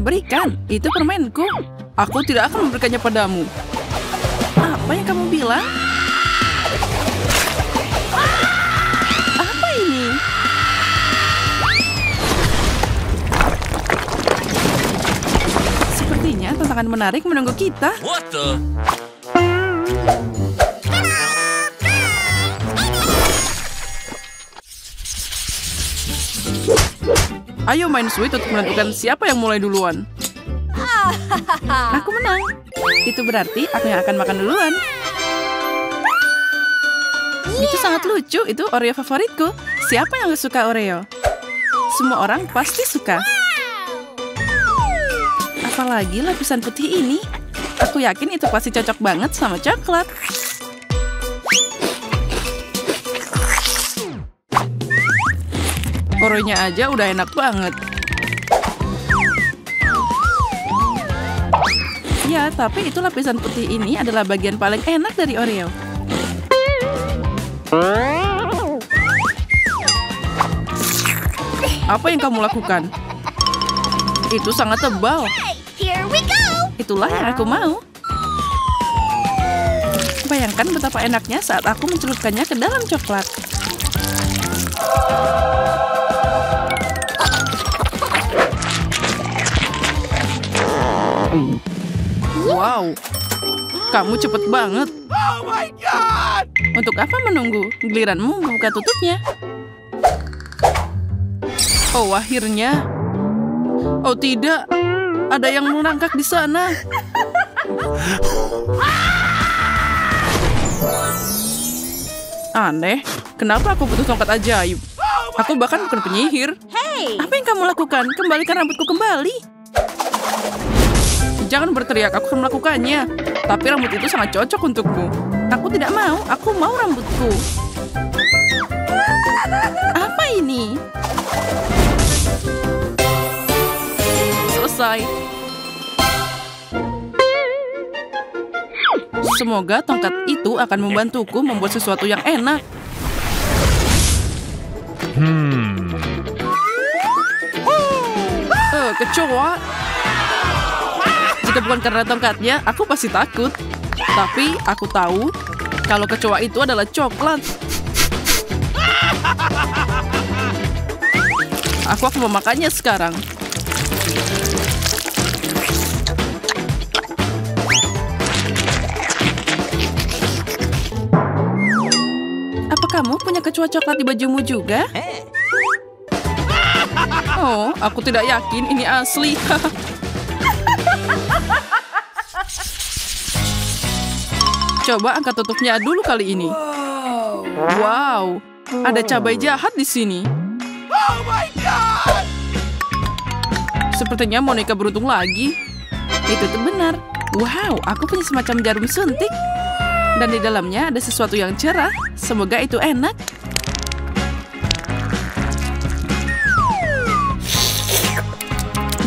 Berikan, itu permenku. Aku tidak akan memberikannya padamu. Apa yang kamu bilang? Apa ini? Sepertinya tantangan menarik menunggu kita. What the? Ayo main sweet untuk menentukan siapa yang mulai duluan. Aku menang. Itu berarti aku yang akan makan duluan. Itu sangat lucu. Itu Oreo favoritku. Siapa yang suka Oreo? Semua orang pasti suka. Apalagi lapisan putih ini. Aku yakin itu pasti cocok banget sama coklat. Oreonya aja udah enak banget. Ya, tapi itu lapisan putih ini adalah bagian paling enak dari Oreo. Apa yang kamu lakukan? Itu sangat tebal. Itulah yang aku mau. Bayangkan betapa enaknya saat aku mencelupkannya ke dalam coklat. Wow, kamu cepet banget. Oh my god! Untuk apa menunggu? Giliranmu membuka tutupnya. Oh, akhirnya. Oh tidak, ada yang merangkak di sana. Aneh, kenapa aku butuh tongkat ajaib? Aku bahkan bukan penyihir. Hey! Apa yang kamu lakukan? Kembalikan rambutku kembali. Jangan berteriak, aku akan melakukannya. Tapi rambut itu sangat cocok untukku. Aku tidak mau, aku mau rambutku. Apa ini? Selesai. Semoga tongkat itu akan membantuku membuat sesuatu yang enak. Eh, kecoa. Jika bukan karena tongkatnya, aku pasti takut. Tapi aku tahu kalau kecoa itu adalah coklat. Aku akan memakannya sekarang. Apa kamu punya kecoa coklat di bajumu juga? Oh, aku tidak yakin ini asli. Coba angkat tutupnya dulu kali ini. Wow, ada cabai jahat di sini. Oh my god! Sepertinya Monica beruntung lagi. Itu tuh benar. Wow, aku punya semacam jarum suntik. Dan di dalamnya ada sesuatu yang cerah. Semoga itu enak.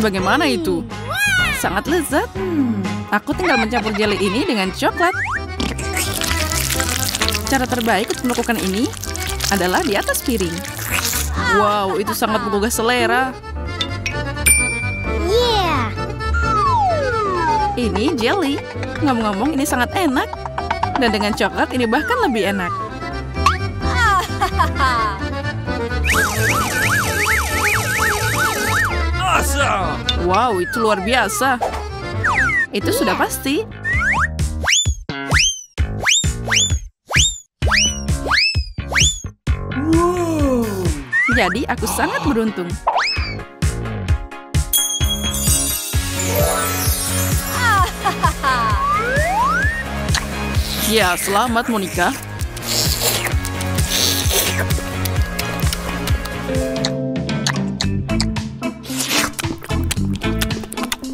Bagaimana itu? Sangat lezat. Aku tinggal mencampur jelly ini dengan coklat. Cara terbaik untuk melakukan ini adalah di atas piring. Wow, itu sangat menggugah selera. Yeah! Ini jelly. Ngomong-ngomong, ini sangat enak. Dan dengan coklat, ini bahkan lebih enak. Awesome! Wow, itu luar biasa. Itu sudah pasti. Jadi, aku sangat beruntung. Ya, selamat Monica.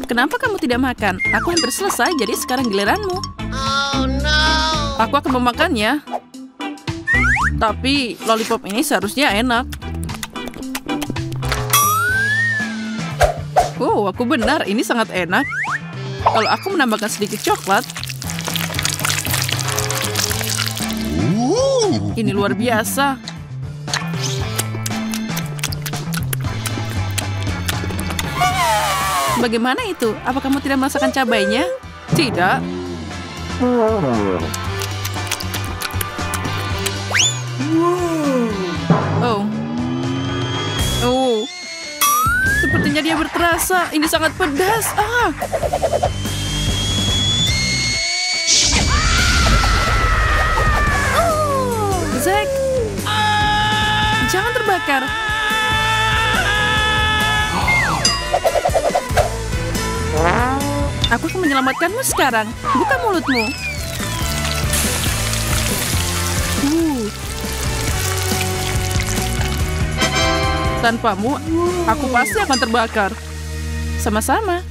Kenapa kamu tidak makan? Aku hampir selesai, jadi sekarang giliranmu. Oh no! Aku akan memakannya. Tapi lollipop ini seharusnya enak. Wow, aku benar. Ini sangat enak. Kalau aku menambahkan sedikit coklat. Ini luar biasa. Bagaimana itu? Apa kamu tidak merasakan cabainya? Tidak. Oh. Oh. Sepertinya dia berterasa. Ini sangat pedas. Ah. Zack. Jangan terbakar. Aku akan menyelamatkanmu sekarang. Buka mulutmu. Uh. Tanpamu, aku pasti akan terbakar. Sama-sama.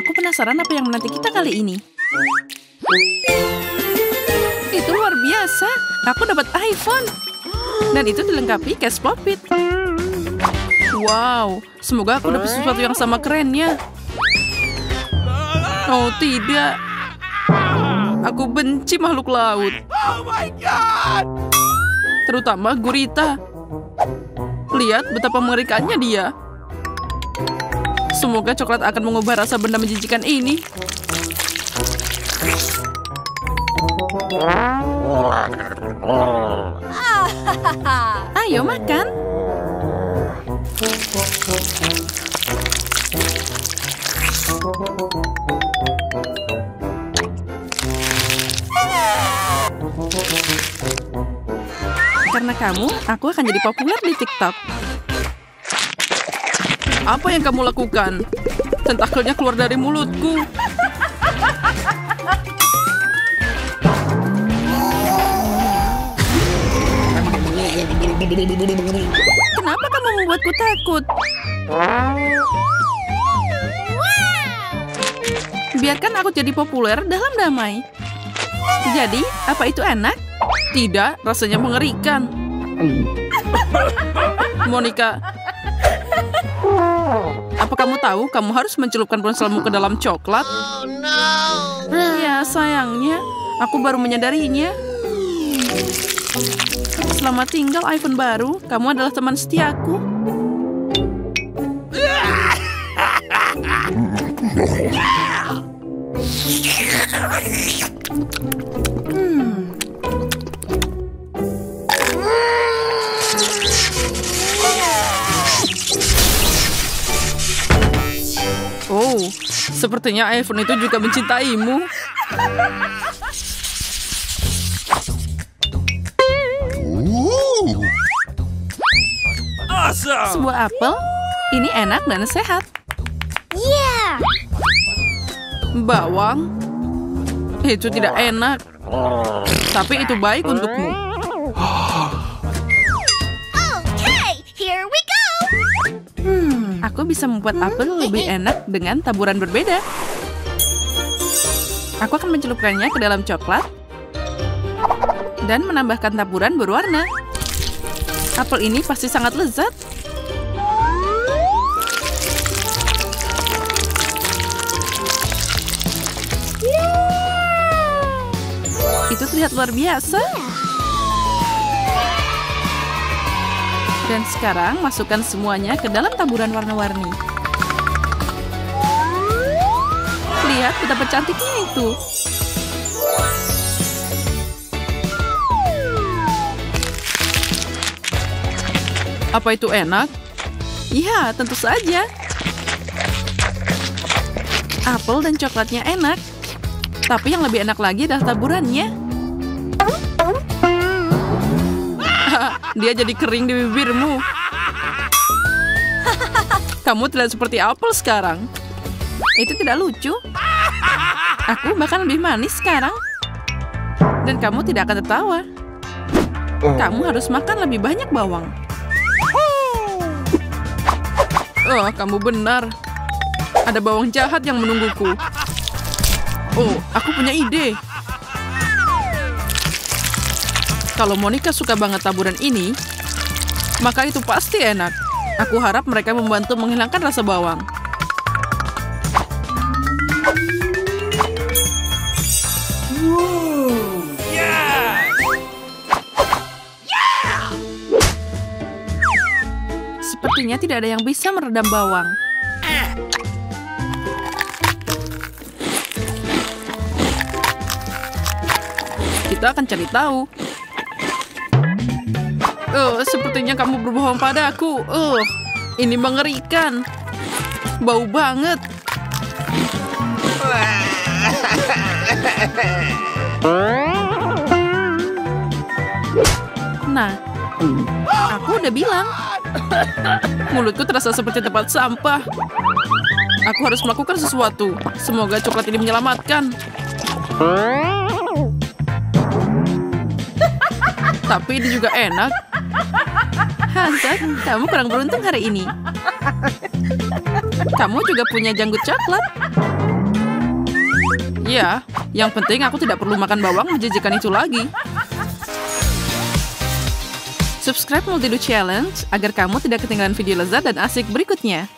Aku penasaran apa yang menanti kita kali ini. Itu luar biasa. Aku dapat iPhone. Dan itu dilengkapi case popit. Wow, semoga aku dapat sesuatu yang sama kerennya. Oh tidak. Aku benci makhluk laut. Oh my god! Terutama gurita. Lihat betapa mengerikannya dia. Semoga coklat akan mengubah rasa benda menjijikan ini. Ayo makan. Karena kamu, aku akan jadi populer di TikTok. Apa yang kamu lakukan? Tentakelnya keluar dari mulutku. Kenapa kamu membuatku takut? Biarkan aku jadi populer dalam damai. Jadi, apa itu enak? Tidak, rasanya mengerikan. Monica, apa kamu tahu kamu harus mencelupkan ponselmu ke dalam coklat? Oh no! Ya, sayangnya, aku baru menyadarinya. Selamat tinggal iPhone baru. Kamu adalah teman setiaku. sepertinya iPhone itu juga mencintaimu. Awesome! Sebuah apel, ini enak dan sehat. Yeah! Bawang, itu tidak enak. Tapi itu baik untukmu. Aku bisa membuat apel lebih enak dengan taburan berbeda. Aku akan mencelupkannya ke dalam coklat dan menambahkan taburan berwarna. Apel ini pasti sangat lezat. Itu terlihat luar biasa. Dan sekarang masukkan semuanya ke dalam taburan warna-warni. Lihat betapa cantiknya itu. Apa itu enak? Ya, tentu saja. Apel dan coklatnya enak. Tapi yang lebih enak lagi adalah taburannya. Dia jadi kering di bibirmu. Kamu tidak seperti apel sekarang. Itu tidak lucu. Aku bahkan lebih manis sekarang. Dan kamu tidak akan tertawa. Kamu harus makan lebih banyak bawang. Oh, kamu benar. Ada bawang jahat yang menungguku. Oh, aku punya ide. Kalau Monica suka banget taburan ini, maka itu pasti enak. Aku harap mereka membantu menghilangkan rasa bawang. Sepertinya tidak ada yang bisa meredam bawang. Kita akan cari tahu. Oh, sepertinya kamu berbohong padaku. Oh, ini mengerikan. Bau banget. Nah, aku udah bilang. Mulutku terasa seperti tempat sampah. Aku harus melakukan sesuatu. Semoga coklat ini menyelamatkan. Tapi ini juga enak. Hansen, kamu kurang beruntung hari ini. Kamu juga punya janggut coklat. Ya, yang penting aku tidak perlu makan bawang menjijikan itu lagi. Subscribe Multidu Challenge agar kamu tidak ketinggalan video lezat dan asik berikutnya.